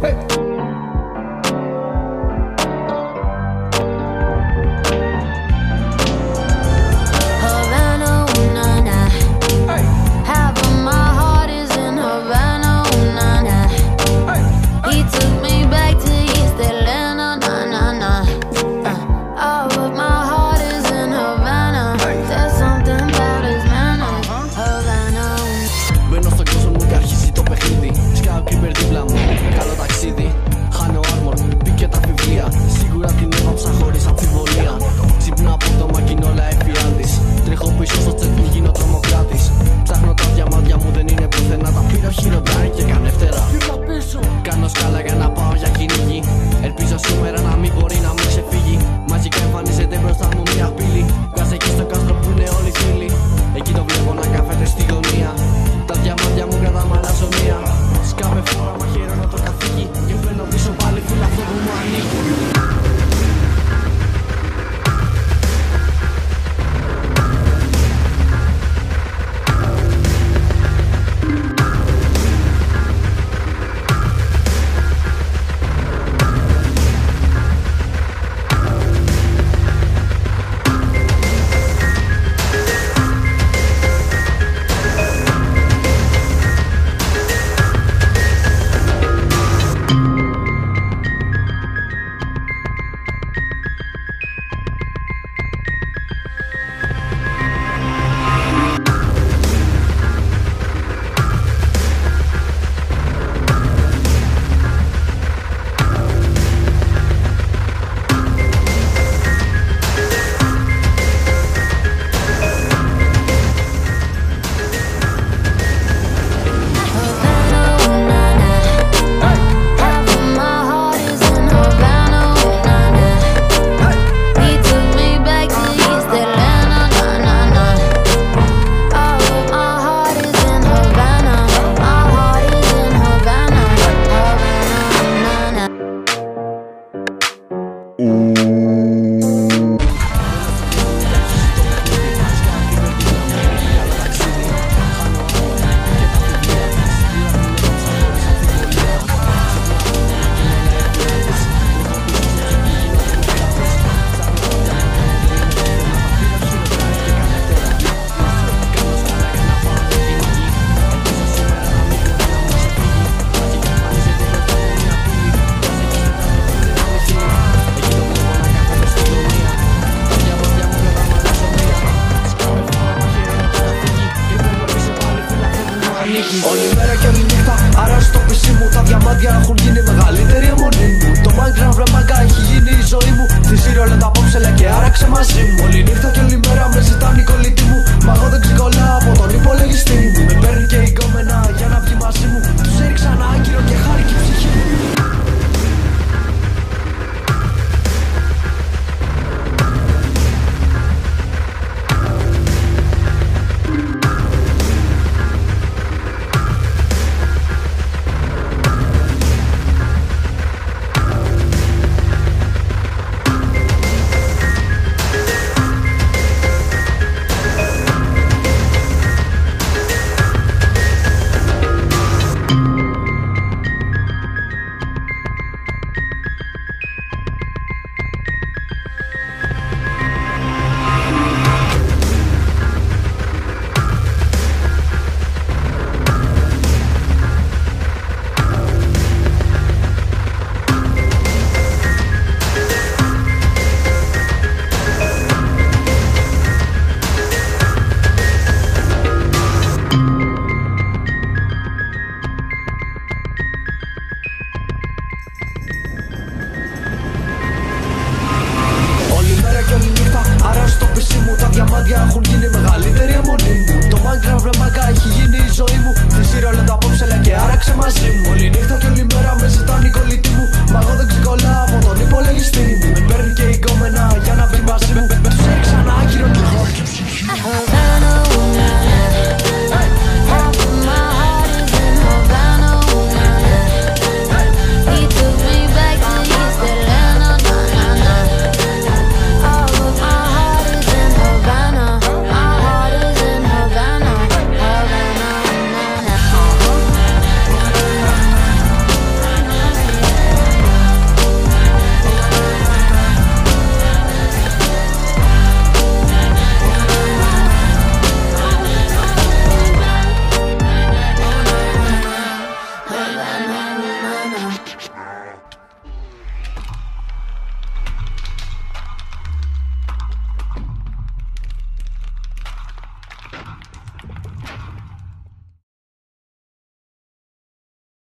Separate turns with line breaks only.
Hey. Όλη μέρα και όλη νύχτα Άρα στο πισί μου. Τα διαμάντια έχουν γίνει μεγαλύτερη αιμονή μου. Το Minecraft ρε μαγκά έχει γίνει η ζωή μου. Τη Zero τα απόψε και άραξε μαζί μου. Όλη νύχτα και όλη μέρα με ζητάνε οι κολλητοί μου. Μα εγώ δεν ξεκολλάω από τον υπολογιστή μου. Με παίρνει και η κόμενα για να βγει μαζί μου. Τους έριξα ένα άκυρο πισί μου τα διαμάντια έχουν γίνει μεγαλύτερη αιμονή μου. Το Minecraft ρε μαγκά έχει γίνει η ζωή μου. Τη Zero τα απόψε και άραξε μαζί μου